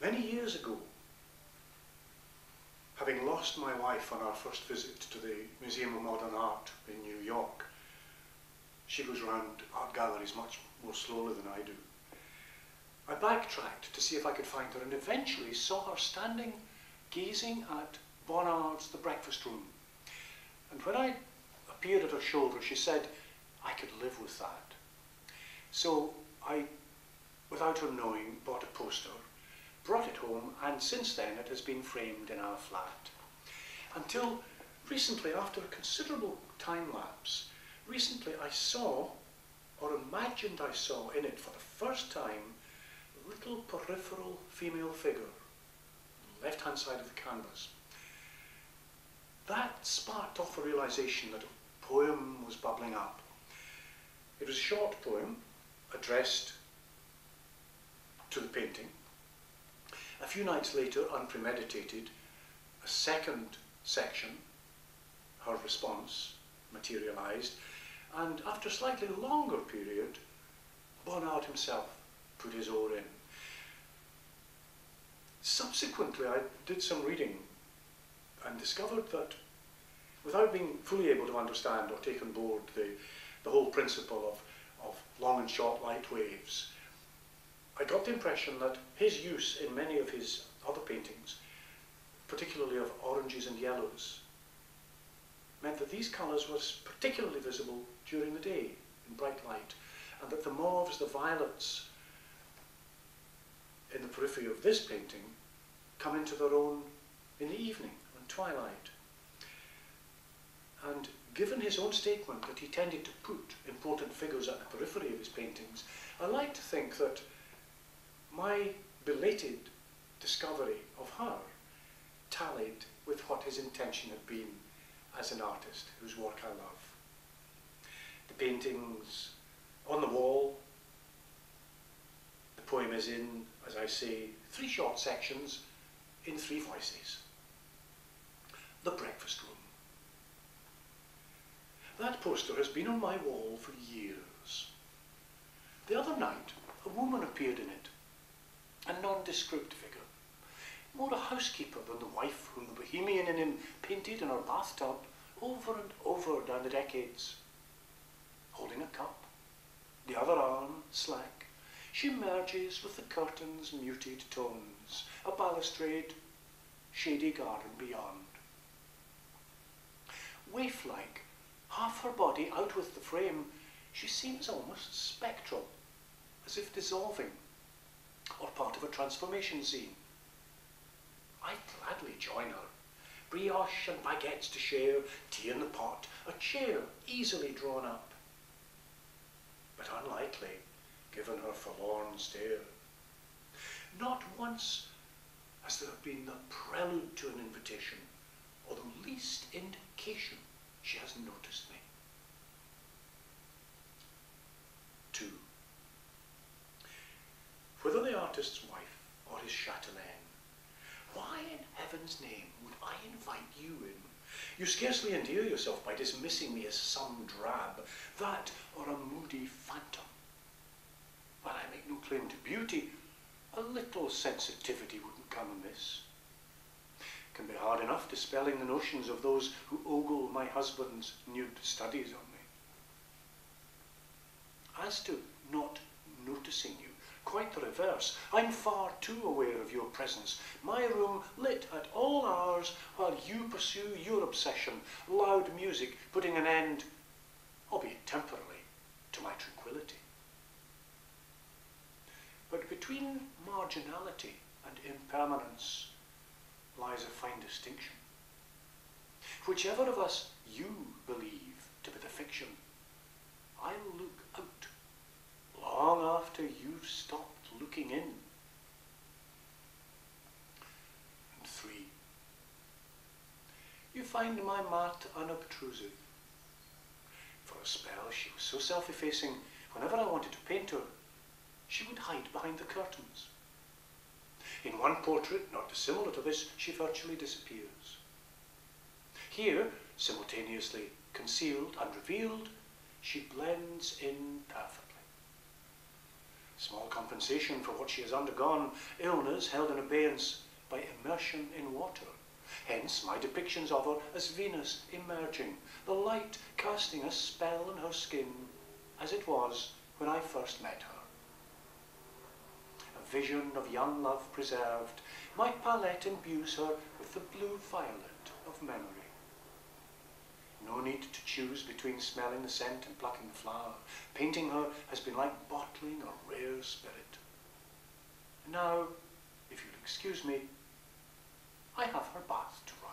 Many years ago, having lost my wife on our first visit to the Museum of Modern Art in New York, she goes round art galleries much more slowly than I do. I backtracked to see if I could find her and eventually saw her standing gazing at Bonnard's The Breakfast Room. And when I appeared at her shoulder, she said, I could live with that. So I, without her knowing, bought a poster, brought it home, and since then it has been framed in our flat. Until recently, after a considerable time lapse, recently I saw, or imagined I saw in it for the first time, a little peripheral female figure, on the left hand side of the canvas. That sparked off a realization that a poem was bubbling up. It was a short poem addressed to the painting. A few nights later, unpremeditated, a second section, her response, materialized, and after a slightly longer period, Bonnard himself put his oar in. Subsequently, I did some reading and discovered that without being fully able to understand or take on board the, the whole principle of, of long and short light waves, I got the impression that his use in many of his other paintings, particularly of oranges and yellows, meant that these colours were particularly visible during the day in bright light, and that the mauves, the violets in the periphery of this painting come into their own in the evening and twilight. And given his own statement that he tended to put important figures at the periphery of his paintings, I like to think that my belated discovery of her tallied with what his intention had been as an artist whose work I love. The paintings on the wall, the poem is in, as I say, three short sections in three voices. The Breakfast Room. That poster has been on my wall for years. The other night, a woman appeared in it, nondescript figure, more a housekeeper than the wife whom the bohemian in him painted in her bathtub over and over down the decades. Holding a cup, the other arm slack, she merges with the curtain's muted tones, a balustrade, shady garden beyond. Waif-like, half her body out with the frame, she seems almost spectral, as if dissolving, of a transformation scene. I'd gladly join her. Brioche and baguettes to share, tea in the pot, a chair easily drawn up. But unlikely, given her forlorn stare. Not once has there been the prelude to an invitation, or the least indication she has noticed me. Artist's wife or his chatelaine, why in heaven's name would I invite you in? You scarcely endear yourself by dismissing me as some drab, that or a moody phantom. While I make no claim to beauty, a little sensitivity wouldn't come amiss. It can be hard enough dispelling the notions of those who ogle my husband's nude studies on me. As to not noticing you, quite the reverse. I'm far too aware of your presence. My room lit at all hours while you pursue your obsession, loud music putting an end, albeit temporarily, to my tranquility. But between marginality and impermanence lies a fine distinction. Whichever of us you believe to be the fiction, I'll look long after you've stopped looking in. And three, you find my Marthe unobtrusive. For a spell, she was so self-effacing, whenever I wanted to paint her, she would hide behind the curtains. In one portrait, not dissimilar to this, she virtually disappears. Here, simultaneously concealed and revealed, she blends in perfectly. Small compensation for what she has undergone, illness held in abeyance by immersion in water. Hence my depictions of her as Venus emerging, the light casting a spell on her skin, as it was when I first met her. A vision of young love preserved, my palette imbues her with the blue violet of memory. No need to choose between smelling the scent and plucking the flower. Painting her has been like bottling a rare spirit. And now, if you'll excuse me, I have her bath to run.